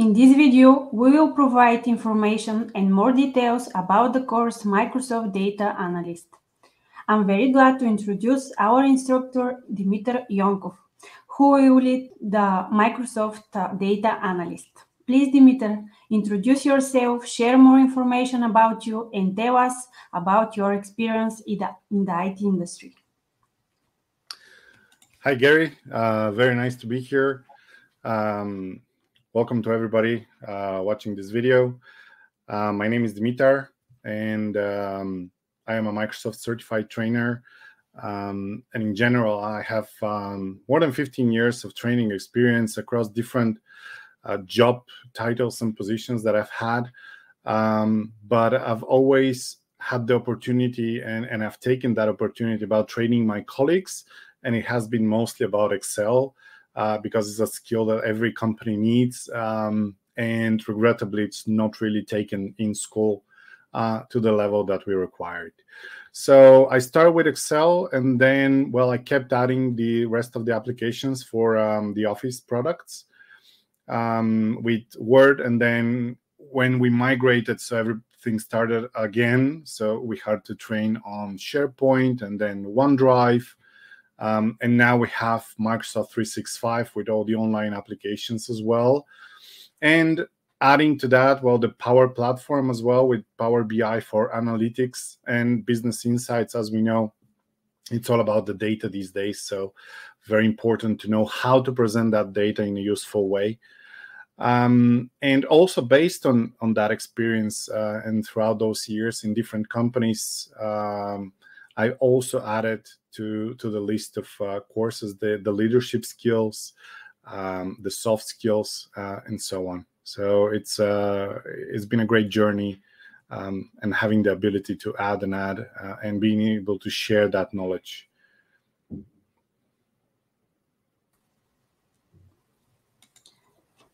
In this video, we will provide information and more details about the course Microsoft Data Analyst. I'm very glad to introduce our instructor, Dimitar Ionkov, who will lead the Microsoft Data Analyst. Please, Dimitar, introduce yourself, share more information about you, and tell us about your experience in the, in the IT industry. Hi, Gary. Uh, very nice to be here. Um, welcome to everybody uh, watching this video. Uh, my name is Dimitar, and um, I am a Microsoft certified trainer. Um, and in general, I have um, more than 15 years of training experience across different uh, job titles and positions that I've had. Um, but I've always had the opportunity and, and I've taken that opportunity about training my colleagues. And it has been mostly about Excel uh, because it's a skill that every company needs. Um, and regrettably, it's not really taken in school uh, to the level that we required. So I started with Excel, and then, well, I kept adding the rest of the applications for um, the Office products um, with Word, and then when we migrated, so everything started again. So we had to train on SharePoint and then OneDrive um, and now we have Microsoft 365 with all the online applications as well. And adding to that, well, the Power Platform as well with Power BI for analytics and business insights. As we know, it's all about the data these days. So, very important to know how to present that data in a useful way. Um, and also based on on that experience uh, and throughout those years in different companies, um, I also added to to the list of uh, courses the the leadership skills, um, the soft skills, uh, and so on. So it's uh, it's been a great journey, um, and having the ability to add and add uh, and being able to share that knowledge.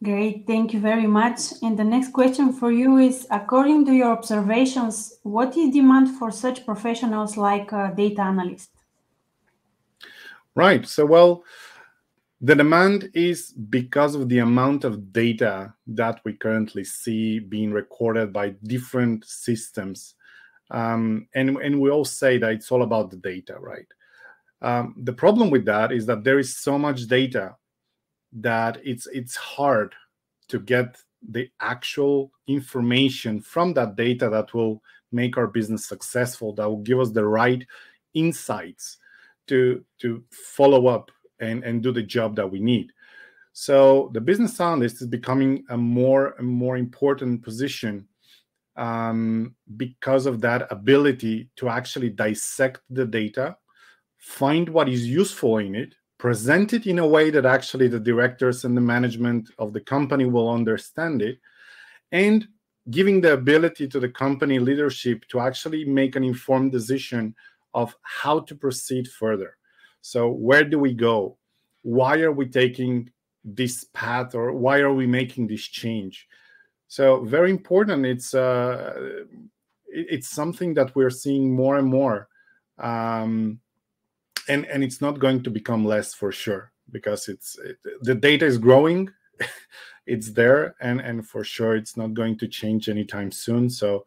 Great, thank you very much. And the next question for you is, according to your observations, what is demand for such professionals like data analyst? Right. So, well, the demand is because of the amount of data that we currently see being recorded by different systems. Um, and, and we all say that it's all about the data, right? Um, the problem with that is that there is so much data that it's it's hard to get the actual information from that data that will make our business successful that will give us the right insights to to follow up and and do the job that we need. So the business analyst is becoming a more and more important position um, because of that ability to actually dissect the data find what is useful in it present it in a way that actually the directors and the management of the company will understand it and giving the ability to the company leadership to actually make an informed decision of how to proceed further. So where do we go? Why are we taking this path or why are we making this change? So very important it's uh it's something that we're seeing more and more. Um and and it's not going to become less for sure because it's it, the data is growing it's there and and for sure it's not going to change anytime soon. So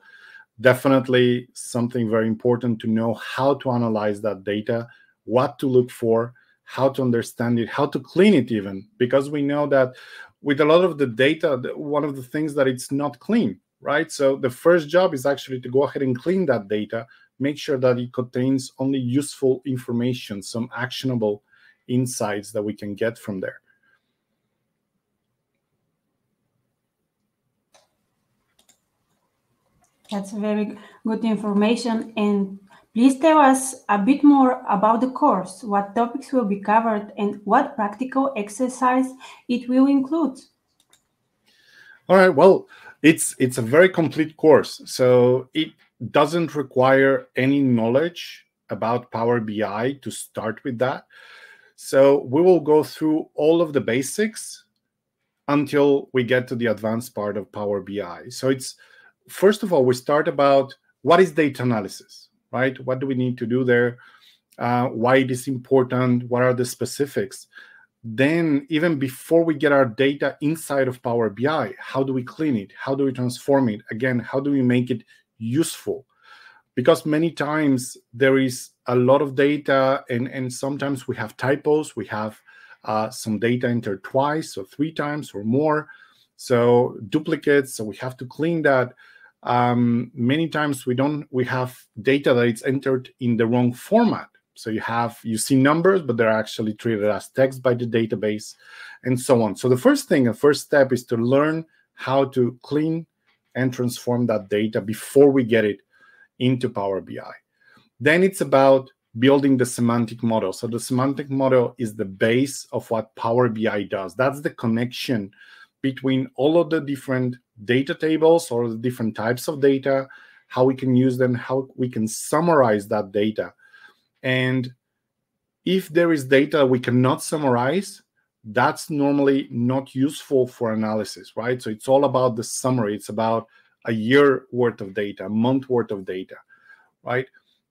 definitely something very important to know how to analyze that data what to look for how to understand it how to clean it even because we know that with a lot of the data one of the things that it's not clean right so the first job is actually to go ahead and clean that data make sure that it contains only useful information, some actionable insights that we can get from there. That's very good information. And please tell us a bit more about the course, what topics will be covered, and what practical exercise it will include. All right. Well, it's it's a very complete course. So it doesn't require any knowledge about Power BI to start with that. So we will go through all of the basics until we get to the advanced part of Power BI. So it's first of all, we start about what is data analysis, right? What do we need to do there? Uh, why it is important? What are the specifics? Then even before we get our data inside of Power BI, how do we clean it? How do we transform it? Again, how do we make it useful? Because many times there is a lot of data, and, and sometimes we have typos, we have uh, some data entered twice or three times or more. So duplicates, so we have to clean that. Um, many times we don't we have data that it's entered in the wrong format so you have you see numbers, but they're actually treated as text by the database, and so on. So the first thing, a first step, is to learn how to clean and transform that data before we get it into Power BI. Then it's about building the semantic model. So the semantic model is the base of what Power BI does. That's the connection between all of the different data tables or the different types of data, how we can use them, how we can summarize that data and if there is data we cannot summarize, that's normally not useful for analysis, right? So it's all about the summary. It's about a year worth of data, a month worth of data, right?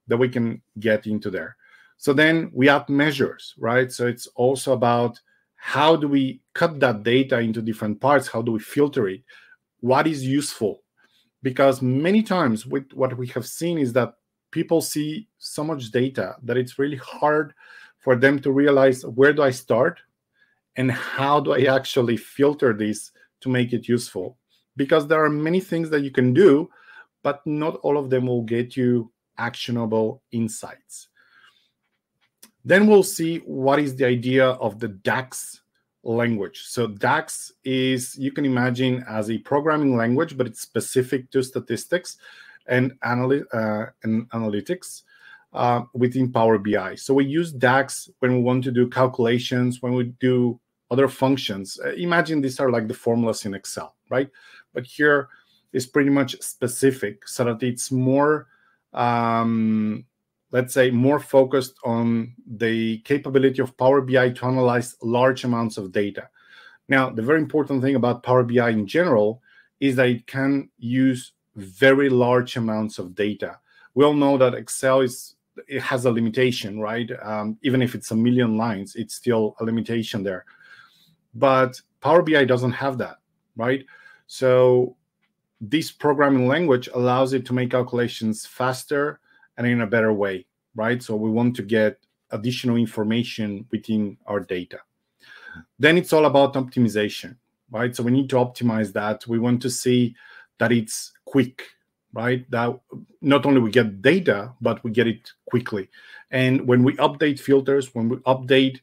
That we can get into there. So then we add measures, right? So it's also about how do we cut that data into different parts? How do we filter it? What is useful? Because many times with what we have seen is that people see so much data that it's really hard for them to realize where do I start and how do I actually filter this to make it useful. Because there are many things that you can do, but not all of them will get you actionable insights. Then we'll see what is the idea of the DAX language. So DAX is, you can imagine as a programming language, but it's specific to statistics and, uh, and analytics uh, within Power BI. So we use DAX when we want to do calculations, when we do other functions. Uh, imagine these are like the formulas in Excel, right? But here is pretty much specific so that it's more, um, let's say, more focused on the capability of Power BI to analyze large amounts of data. Now, the very important thing about Power BI in general is that it can use very large amounts of data. We all know that Excel is it has a limitation, right? Um, even if it's a million lines, it's still a limitation there. But Power BI doesn't have that, right? So this programming language allows it to make calculations faster and in a better way, right? So we want to get additional information within our data. Then it's all about optimization, right? So we need to optimize that. We want to see that it's quick right? That not only we get data but we get it quickly. And when we update filters when we update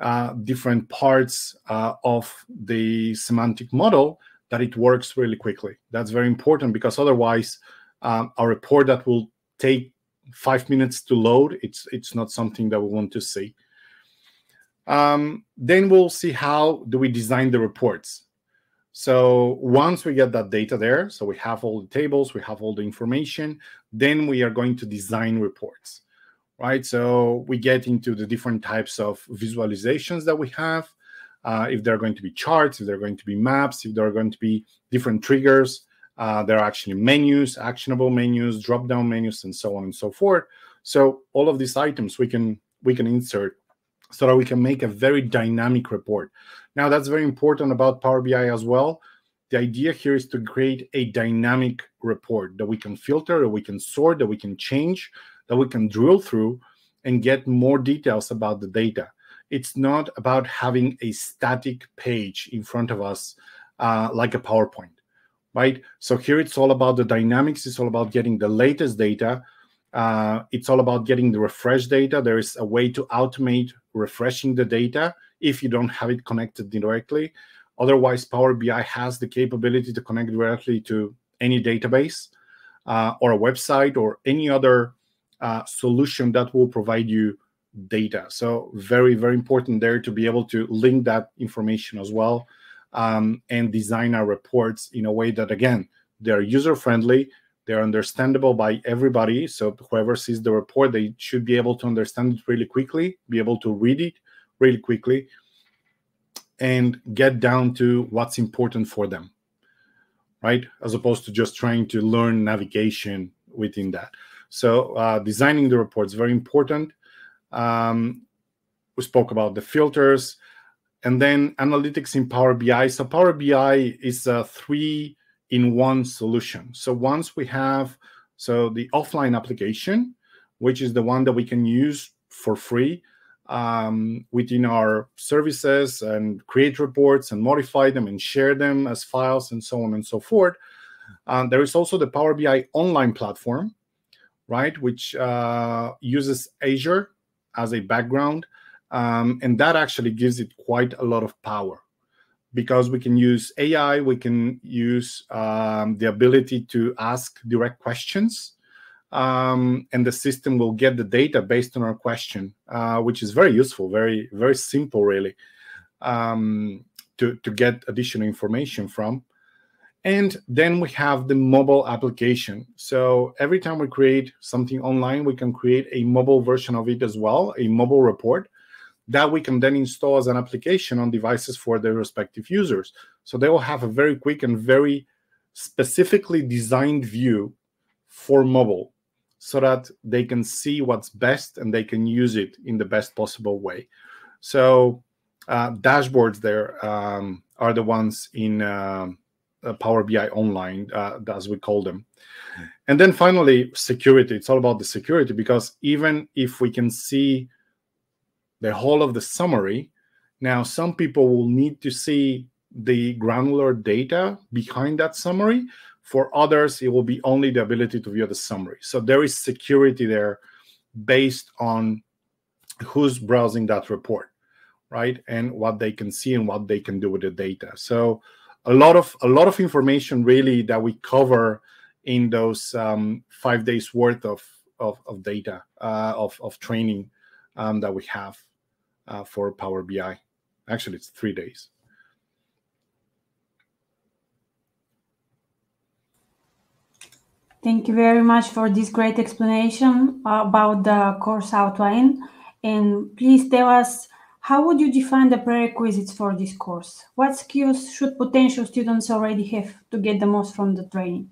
uh, different parts uh, of the semantic model that it works really quickly. That's very important because otherwise um, a report that will take five minutes to load it's it's not something that we want to see. Um, then we'll see how do we design the reports so once we get that data there, so we have all the tables, we have all the information, then we are going to design reports, right? So we get into the different types of visualizations that we have. Uh, if they're going to be charts, if they're going to be maps, if there are going to be different triggers, uh, there are actually menus, actionable menus, drop-down menus, and so on and so forth. So all of these items we can we can insert so that we can make a very dynamic report. Now, that's very important about Power BI as well. The idea here is to create a dynamic report that we can filter, that we can sort, that we can change, that we can drill through and get more details about the data. It's not about having a static page in front of us uh, like a PowerPoint, right? So here it's all about the dynamics, it's all about getting the latest data uh, it's all about getting the refresh data. There is a way to automate refreshing the data if you don't have it connected directly. Otherwise, Power BI has the capability to connect directly to any database uh, or a website or any other uh, solution that will provide you data. So very, very important there to be able to link that information as well um, and design our reports in a way that, again, they're user-friendly, they're understandable by everybody. So whoever sees the report, they should be able to understand it really quickly, be able to read it really quickly, and get down to what's important for them, right? As opposed to just trying to learn navigation within that. So uh, designing the report is very important. Um, we spoke about the filters. and then analytics in Power BI. So Power BI is a three in one solution. So once we have so the offline application, which is the one that we can use for free um, within our services and create reports and modify them and share them as files and so on and so forth. Um, there is also the Power BI online platform, right, which uh, uses Azure as a background. Um, and that actually gives it quite a lot of power because we can use AI, we can use um, the ability to ask direct questions um, and the system will get the data based on our question, uh, which is very useful, very very simple, really, um, to to get additional information from. And then we have the mobile application. So every time we create something online, we can create a mobile version of it as well, a mobile report that we can then install as an application on devices for their respective users. So they will have a very quick and very specifically designed view for mobile so that they can see what's best and they can use it in the best possible way. So uh, dashboards there um, are the ones in uh, Power BI Online, uh, as we call them. And then finally, security. It's all about the security because even if we can see the whole of the summary, now some people will need to see the granular data behind that summary for others, it will be only the ability to view the summary. So there is security there based on who's browsing that report, right? And what they can see and what they can do with the data. So a lot of a lot of information really that we cover in those um, five days worth of of, of data uh, of of training um, that we have uh, for Power BI. Actually, it's three days. Thank you very much for this great explanation about the course outline. And please tell us, how would you define the prerequisites for this course? What skills should potential students already have to get the most from the training?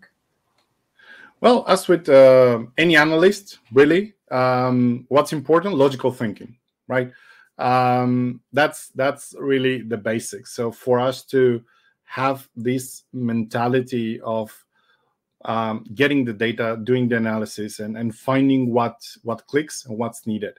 Well, as with uh, any analyst, really, um, what's important? Logical thinking, right? Um, that's that's really the basics. So for us to have this mentality of um, getting the data, doing the analysis, and, and finding what what clicks and what's needed.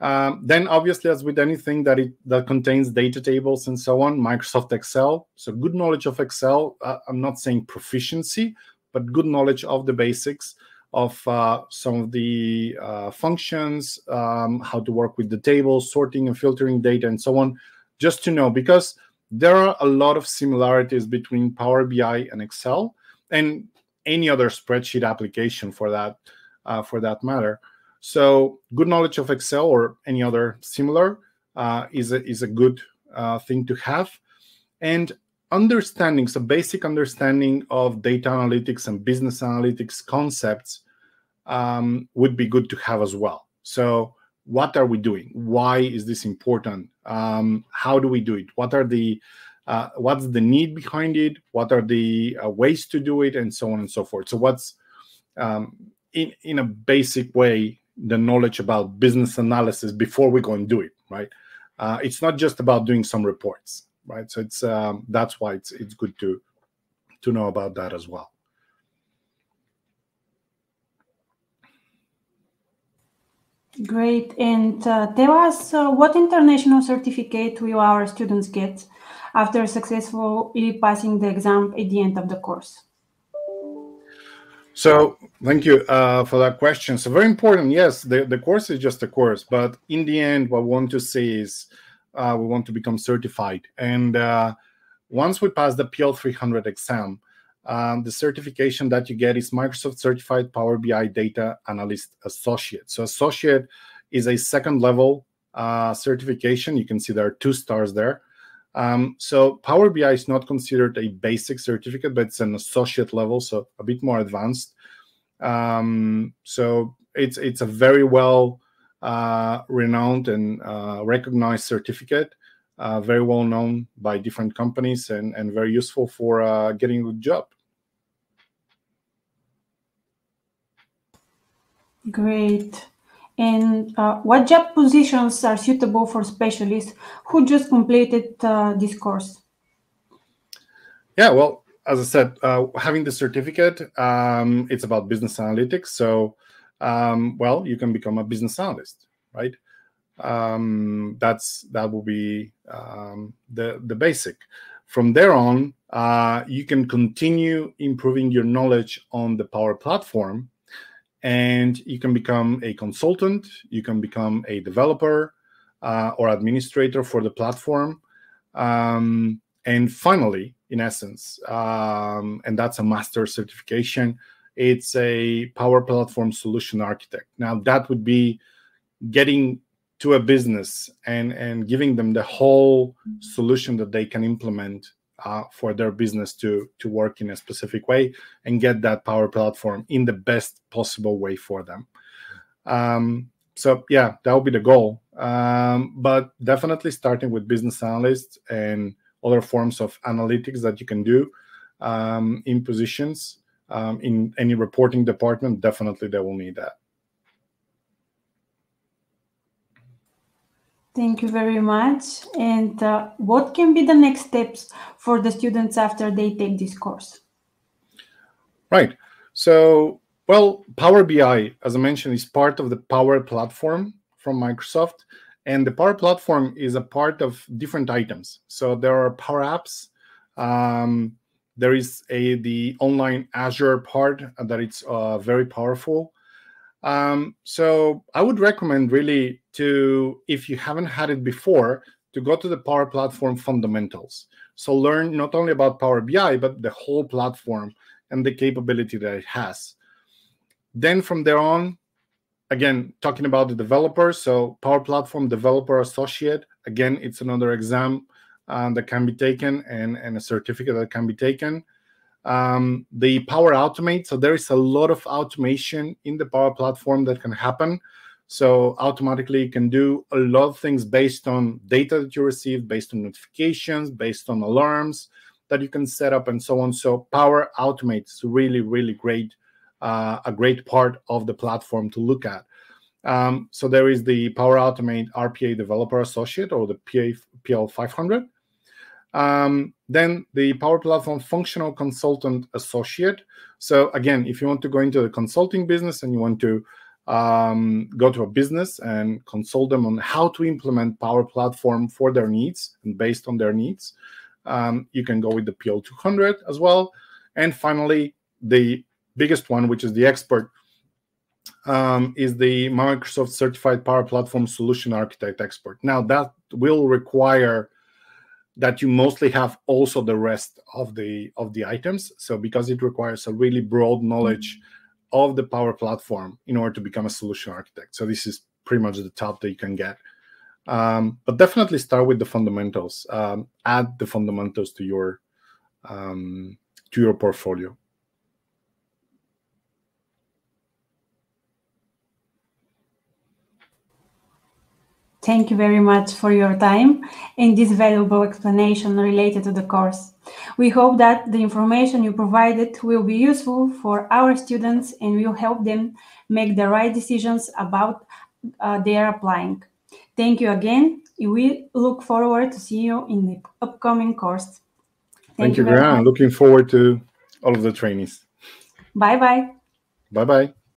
Um, then, obviously, as with anything that it that contains data tables and so on, Microsoft Excel. So, good knowledge of Excel. Uh, I'm not saying proficiency, but good knowledge of the basics of uh, some of the uh, functions, um, how to work with the tables, sorting and filtering data, and so on. Just to know, because there are a lot of similarities between Power BI and Excel, and any other spreadsheet application for that uh, for that matter. So good knowledge of Excel or any other similar uh, is a, is a good uh, thing to have, and understanding so basic understanding of data analytics and business analytics concepts um, would be good to have as well. So what are we doing? Why is this important? Um, how do we do it? What are the uh, what's the need behind it what are the uh, ways to do it and so on and so forth so what's um, in, in a basic way the knowledge about business analysis before we go and do it right uh, it's not just about doing some reports right so it's um, that's why it's it's good to to know about that as well Great. And uh, tell us uh, what international certificate will our students get after successfully passing the exam at the end of the course? So thank you uh, for that question. So very important. Yes, the, the course is just a course, but in the end, what we want to say is uh, we want to become certified. And uh, once we pass the PL 300 exam, um, the certification that you get is Microsoft Certified Power BI Data Analyst Associate. So associate is a second level uh, certification. You can see there are two stars there. Um, so Power BI is not considered a basic certificate, but it's an associate level, so a bit more advanced. Um, so it's it's a very well uh, renowned and uh, recognized certificate, uh, very well known by different companies, and and very useful for uh, getting a good job. Great. And uh, what job positions are suitable for specialists who just completed uh, this course? Yeah, well, as I said, uh, having the certificate, um, it's about business analytics. So, um, well, you can become a business analyst, right? Um, that's that will be um, the the basic. From there on, uh, you can continue improving your knowledge on the Power Platform, and you can become a consultant. You can become a developer uh, or administrator for the platform. Um, and finally, in essence, um, and that's a master certification. It's a Power Platform Solution Architect. Now, that would be getting to a business and and giving them the whole solution that they can implement uh, for their business to to work in a specific way and get that Power Platform in the best possible way for them. Um, so yeah, that would be the goal. Um, but definitely starting with business analysts and other forms of analytics that you can do um, in positions um, in any reporting department, definitely they will need that. Thank you very much. And uh, what can be the next steps for the students after they take this course? Right. So, well, Power BI, as I mentioned, is part of the Power Platform from Microsoft. And the Power Platform is a part of different items. So there are Power Apps. Um, there is a the online Azure part that it's uh, very powerful. Um, so I would recommend really to, if you haven't had it before, to go to the Power Platform fundamentals. So learn not only about Power BI, but the whole platform and the capability that it has. Then from there on, again, talking about the developers, so Power Platform Developer Associate, again, it's another exam uh, that can be taken and, and a certificate that can be taken. Um, the Power Automate, so there is a lot of automation in the Power Platform that can happen. So automatically you can do a lot of things based on data that you receive, based on notifications, based on alarms that you can set up and so on. So Power Automate is really, really great uh, a great part of the platform to look at. Um, so there is the Power Automate RPA Developer Associate or the PA, PL 500. Um, then the Power Platform Functional Consultant Associate. So again, if you want to go into the consulting business and you want to um, go to a business and consult them on how to implement Power Platform for their needs and based on their needs, um, you can go with the PL 200 as well. And finally, the biggest one, which is the expert, um, is the Microsoft Certified Power Platform Solution Architect Expert. Now, that will require that you mostly have also the rest of the of the items. So, because it requires a really broad knowledge of the Power Platform in order to become a solution architect. So, this is pretty much the top that you can get. Um, but definitely start with the fundamentals. Um, add the fundamentals to your um, to your portfolio. Thank you very much for your time and this valuable explanation related to the course. We hope that the information you provided will be useful for our students and will help them make the right decisions about uh, their applying. Thank you again. We look forward to see you in the upcoming course. Thank, Thank you, Graham. Looking forward to all of the trainees. Bye-bye. Bye-bye.